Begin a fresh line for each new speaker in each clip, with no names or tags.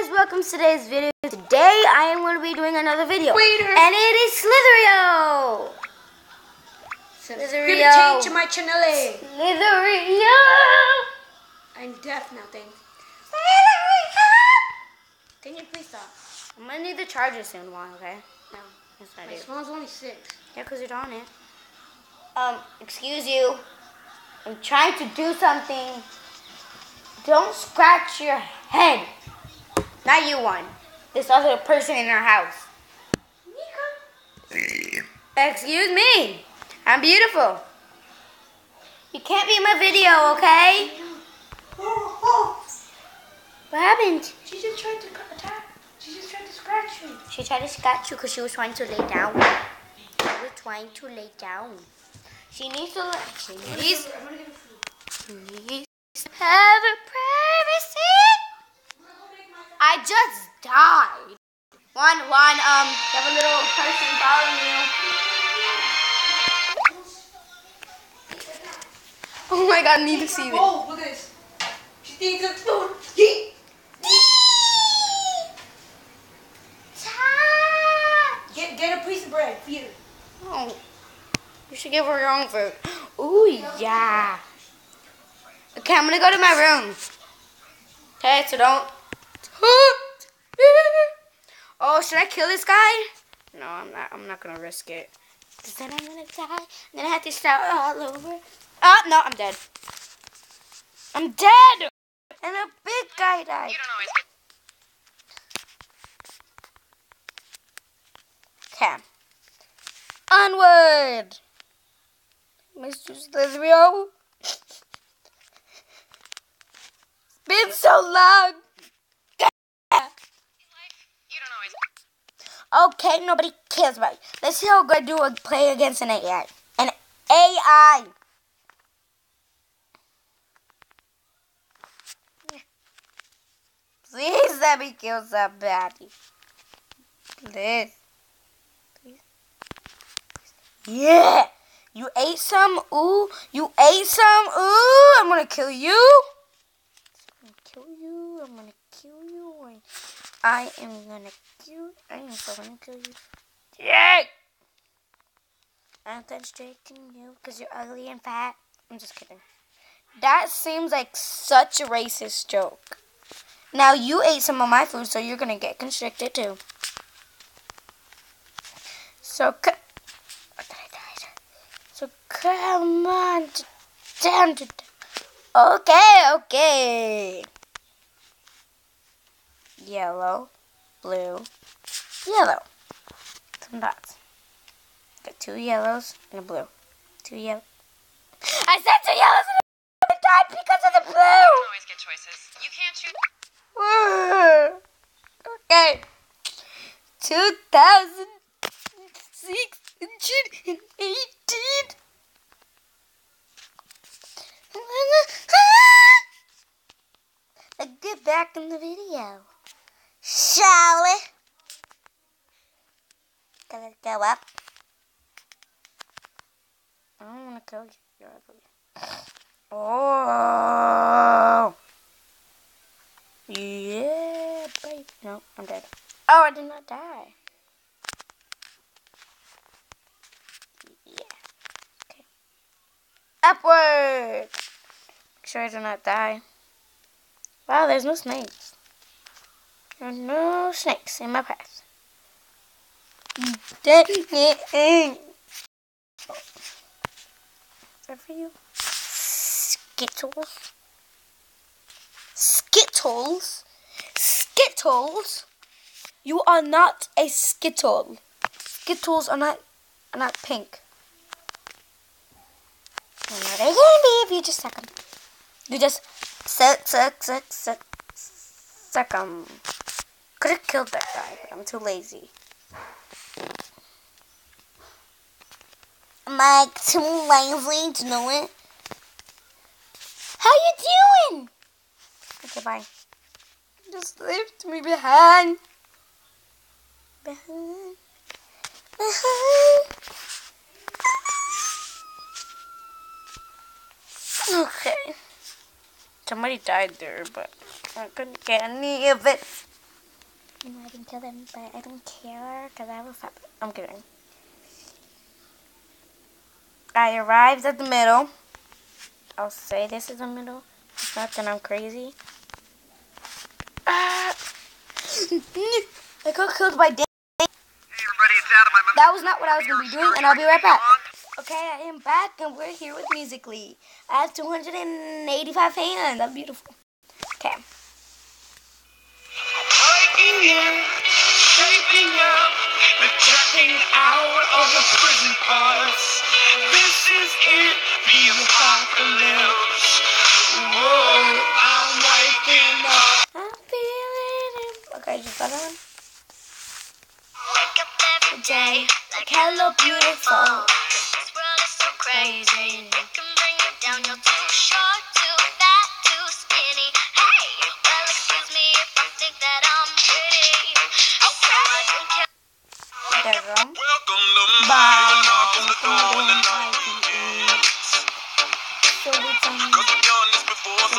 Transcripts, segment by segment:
guys, welcome to today's video. Today I am going to be doing another video.
Waiter.
And it is Slither.io. Slither.io.
change to my channel.
Slither.io.
I'm deaf now, thanks. Can you please stop?
I'm going to need the charger soon, Juan, okay?
No.
Yes, I
My
do.
phone's only six.
Yeah, because you're on it. Um, excuse you. I'm trying to do something. Don't scratch your head. Not you, one. This other person in our house. Excuse me. I'm beautiful. You can't be in my video, okay? What happened?
She just tried to attack. She just tried to scratch me.
She tried to scratch you because she was trying to lay down. She was trying to lay down. She needs to. She needs.
I'm gonna get a food.
Please have a privacy. Just died. One, one, um, you have a little person following you. Oh my god, I need to see this.
Oh, look at this. She thinks it's food. Yeet. Get, get a piece of bread. Feed her.
Oh, you should give her your own food. Ooh, yeah. Okay, I'm gonna go to my room. Okay, so don't. Oh, should I kill this guy? No, I'm not. I'm not gonna risk it. Cause then I'm gonna die. Then I have to start all over. Oh no, I'm dead. I'm dead. And a big guy died. Okay. Onward, Mr. Slither.io. It's been so long. Okay, nobody cares about you. Let's see how good do a play against an AI. An AI. Please let me kill somebody. Please. Please. Yeah. You ate some? Ooh. You ate some? Ooh. I'm gonna kill you. I'm gonna kill you. I'm gonna kill you. I am gonna kill. I am so gonna kill you. Yeah. I'm constricting you because you're ugly and fat. I'm just kidding. That seems like such a racist joke. Now you ate some of my food, so you're gonna get constricted too. So, oh, die? So come on, down to. Okay, okay. Yellow, blue, yellow. Some dots. Got two yellows and a blue. Two yellow. I said two yellows and a blue. Died because of the blue.
always get choices. You can't choose.
Okay. 2018. Let's get back in the video. Shall we? I don't want to kill you. You're ugly. Oh. Yeah, baby. No, I'm dead. Oh, I did not die. Yeah. Okay. Upward. Make sure I do not die. Wow, there's no snakes. There's no snakes in my path. For you? Skittles. Skittles? Skittles? You are not a skittle. Skittles are not are not pink. Now they're gonna be if you just suck them. You just suck, suck, suck, suck, suck them. Could have killed that guy, but I'm too lazy. I'm like too lazy to know it. How you doing? Okay, bye. Just left me behind. Behind. Behind. Okay. Somebody died there, but I couldn't get any of it. You know, I didn't kill them, but I don't care because I have a fat. I'm kidding. I arrived at the middle. I'll say this is the middle. It's not that I'm crazy. Ah. I got killed by Dan. That was not what I was going to be doing, and I'll be right back. Okay, I am back, and we're here with Musically. I have 285 fans. That's beautiful. Okay.
Up, rejecting out of the prison bars. This is it, the apocalypse. Whoa, I'm waking up.
I'm feeling it. Okay, just got on.
Wake up every day
Like hello, beautiful.
This world is so crazy. It can bring you down. You're too short,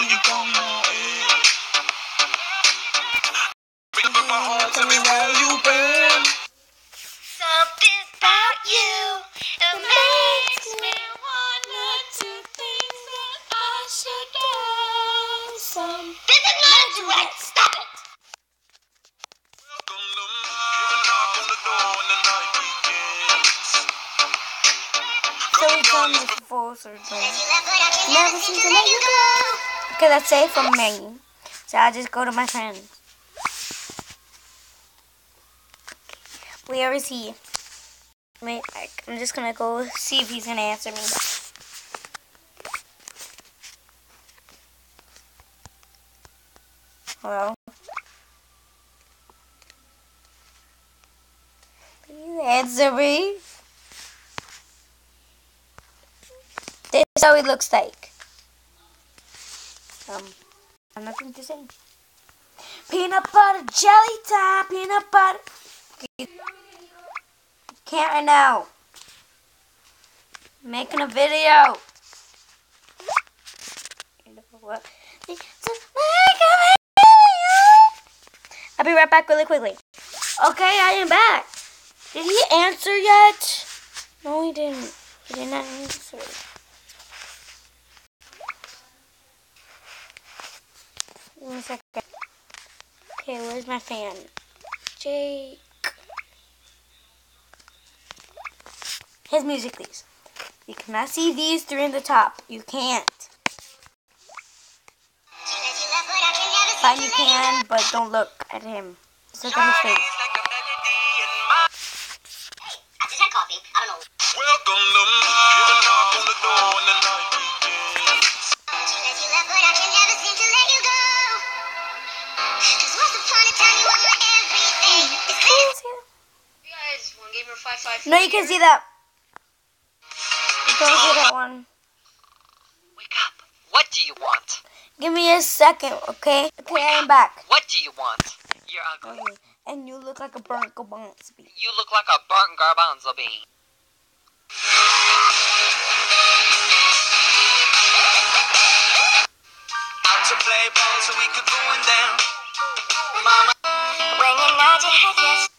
you
it. Pick up our homes everywhere you've been.
Something about you. Makes me wanna do things that I should do. Some. This is not a duet. Stop it.
Welcome to my
it's. Never seem to let you go. Okay, that's it from me. So I'll just go to my friends. Where is he? Wait, I- I'm just gonna go see if he's gonna answer me. Hello? Please answer me. This is how it looks like. Um, I have nothing to say. Peanut butter jelly time, peanut butter. Can't right now. Making a video. Make a video. I'll be right back really quickly. Okay, I am back. Did he answer yet? No, he didn't. He did not answer. One second. Okay, where's my fan? Jake. His music, please. You cannot see these three in the top. You can't. Fine, you can, but don't look at him. Just look at his face. No, you can see that. You can't see that one.
Wake up. What do you want?
Give me a second, okay? Okay, I am back.
What do you want? You're ugly.
Okay. And you look like a burnt garbanzo bean.
You look like a burnt garbanzo bean.
Out to play ball so we could going down. Mama,
When you nod your head, yes.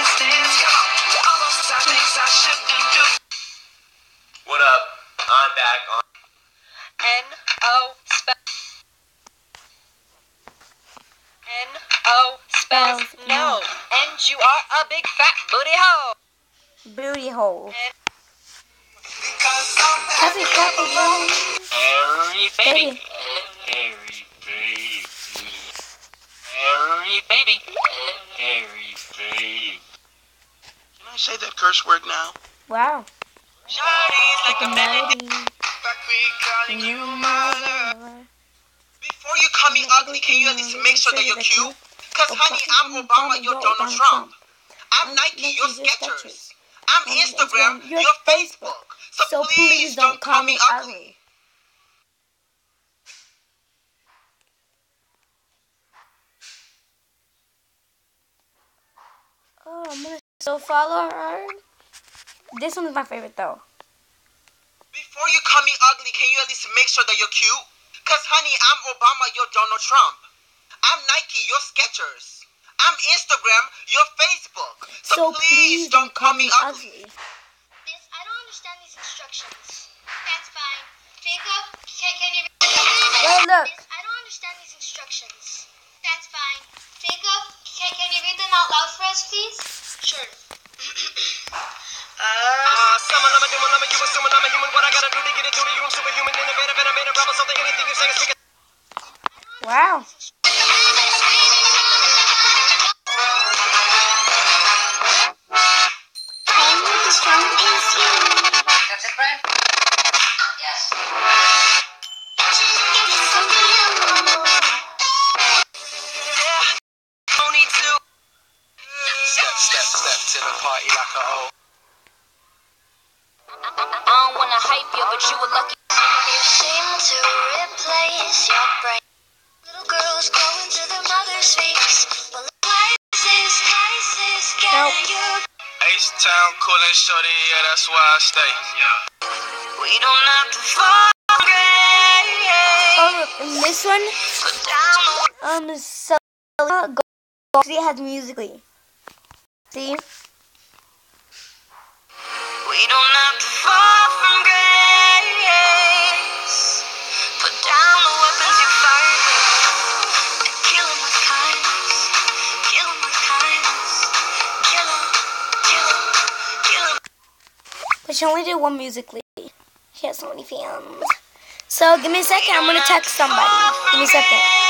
back on.
N O spell. N O spells
Spells
no. And you are a big fat booty hole.
Booty hole.
Because I'm
Happy hole.
Harry
Baby.
Harry baby. Harry baby. Harry baby.
Can I say that curse word now?
Wow.
Shawty's like a melody. Back calling you mother. Before you call me ugly, can you at least make sure that you're cute? Cause honey, I'm Obama, you're Donald Trump. I'm Nike, you're Skechers. I'm Instagram,
Instagram,
your,
your
Facebook. So,
So please don't call me ugly. Oh, I'm gonna so follow her. This one is my favorite though.
Before you call me ugly, can you at least make sure that you're cute? Cause honey, I'm Obama, you're Donald Trump. I'm Nike, you're Skechers. I'm Instagram, you're Facebook. So,
So
please, don't call me ugly.
Miss, I don't understand these instructions. That's fine. Jacob, can, can you...
Wait, look.
Miss, I don't understand these instructions. That's fine. Jacob, can, can you read them out loud for us, please? Sure.
Uh, summon, I'm a demon, I'm a you assuming I'm a human. What I gotta do to get it through to you? I'm superhuman, innovative, and I made a rebel. So that anything you say is sick.
Wow.
That's it, Brian?
Nope.
getting you.
H-Town, coolin' shorty, yeah, that's why I stay.
We don't have to fall grace.
Oh, look, and this one,
Put down the
um, so go, go see it has musically. See?
We don't have to fall from grace.
She only did one musically. She has so many fans. So give me a second. I'm gonna text somebody. Give me a second.